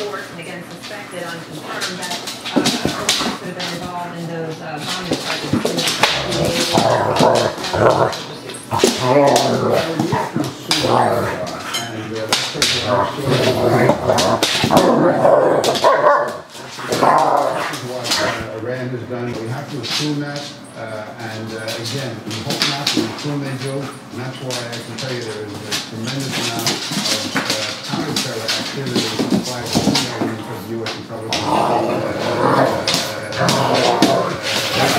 reports, and again suspected, unconfirmed, that uh, Iran could have been involved in those uh, bombing Iran has done. We have to assume that, uh, and uh, again, we hope not, we assume they do, and that's why I can tell you there is a tremendous amount of uh, counter-terror activity by the millions of U.S. intelligence uh,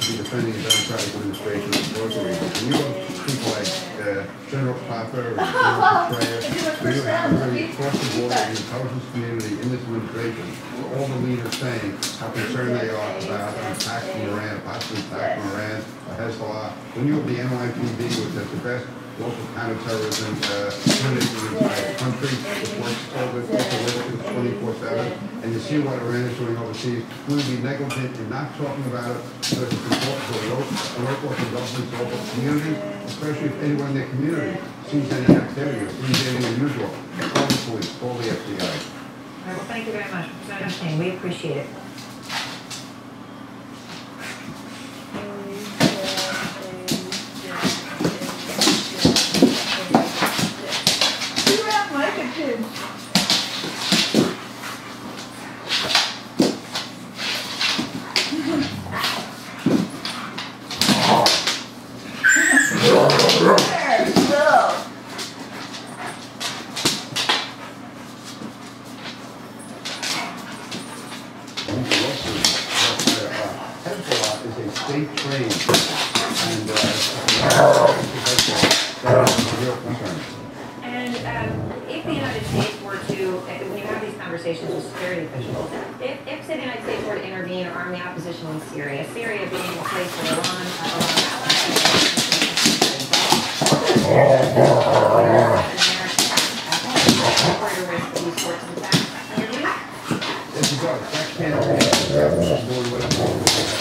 be defending the Democratic administration in sorcery, but when you have people like uh, General Clapper or General Petraeus, Do you have really across the board in the intelligence community in this administration, all the leaders saying how concerned they are about an attack from Iran, a possible attack from Iran, a Hezbollah, when you have the NYPD, which has the best local counterterrorism uh, unit in the entire country, which works so with the. 24-7, and to see what Iran is doing overseas, we would be negligent in not talking about it because it's important local governments, local especially if anyone in their community sees any activity or sees anything unusual. Call the police, call the FBI. Well, thank you very much, Senator We appreciate it. You. State train, and, uh, that's a real concern. And um, if the United States were to, uh, when you have these conversations with security officials, if, if the United States were to intervene or arm the opposition in Syria, Syria being a place where Iran, uh, Yes, it does. That can't be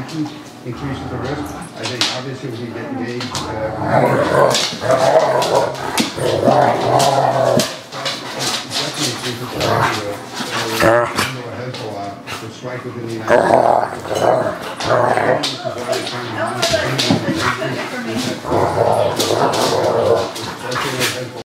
sanctions increases the risk. I think obviously we get engaged uh, would strike within the United States.